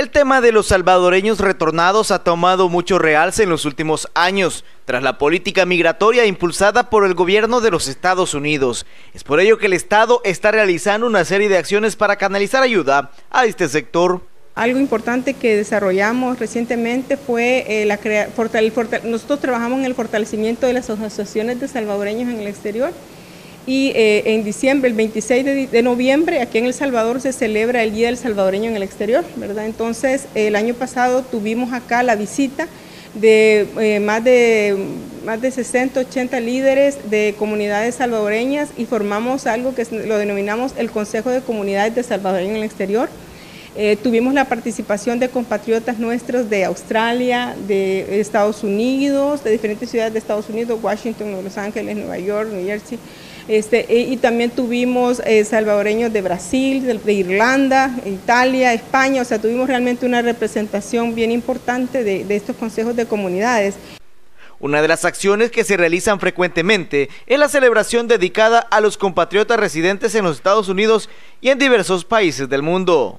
El tema de los salvadoreños retornados ha tomado mucho realce en los últimos años, tras la política migratoria impulsada por el gobierno de los Estados Unidos. Es por ello que el Estado está realizando una serie de acciones para canalizar ayuda a este sector. Algo importante que desarrollamos recientemente fue eh, la nosotros trabajamos en el fortalecimiento de las asociaciones de salvadoreños en el exterior y eh, en diciembre, el 26 de, noviembre, aquí en El Salvador se celebra el Día del Salvadoreño en el exterior, ¿verdad? Entonces, el año pasado tuvimos acá la visita de, eh, más, de más de 60, 80 líderes de comunidades salvadoreñas y formamos algo que lo denominamos el Consejo de Comunidades de Salvadoreños en el Exterior. Eh, tuvimos la participación de compatriotas nuestros de Australia, de Estados Unidos, de diferentes ciudades de Estados Unidos, Washington, Los Ángeles, Nueva York, New Jersey, este, y, también tuvimos eh, salvadoreños de Brasil, de, Irlanda, Italia, España, o sea, tuvimos realmente una representación bien importante de, de estos consejos de comunidades. Una de las acciones que se realizan frecuentemente es la celebración dedicada a los compatriotas residentes en los Estados Unidos y en diversos países del mundo.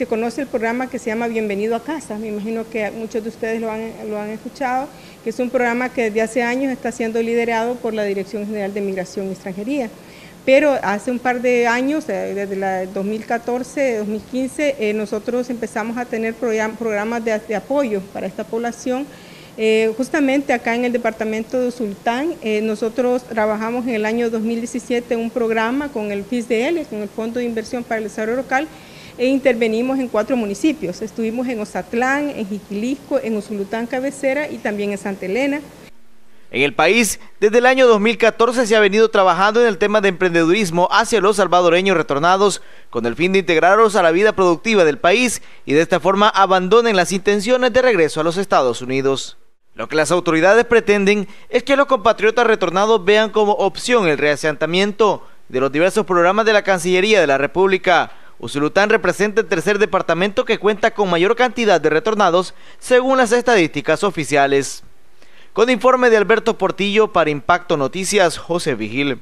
Se conoce el programa que se llama Bienvenido a Casa, me imagino que muchos de ustedes lo han, escuchado, que es un programa que desde hace años está siendo liderado por la Dirección General de Migración y Extranjería. Pero hace un par de años, eh, desde la 2014, 2015, eh, nosotros empezamos a tener programas de, apoyo para esta población. Eh, justamente acá en el departamento de Sultán, nosotros trabajamos en el año 2017 un programa con el FISDL, con el Fondo de Inversión para el Desarrollo Local, e intervenimos en cuatro municipios. Estuvimos en Ozatlán, en Jiquilisco, en Usulután Cabecera y también en Santa Elena. En el país, desde el año 2014 se ha venido trabajando en el tema de emprendedurismo hacia los salvadoreños retornados con el fin de integrarlos a la vida productiva del país y de esta forma abandonen las intenciones de regreso a los Estados Unidos. Lo que las autoridades pretenden es que los compatriotas retornados vean como opción el reasentamiento de los diversos programas de la Cancillería de la República, Usulután representa el tercer departamento que cuenta con mayor cantidad de retornados según las estadísticas oficiales. Con informe de Alberto Portillo para Impacto Noticias, José Vigil.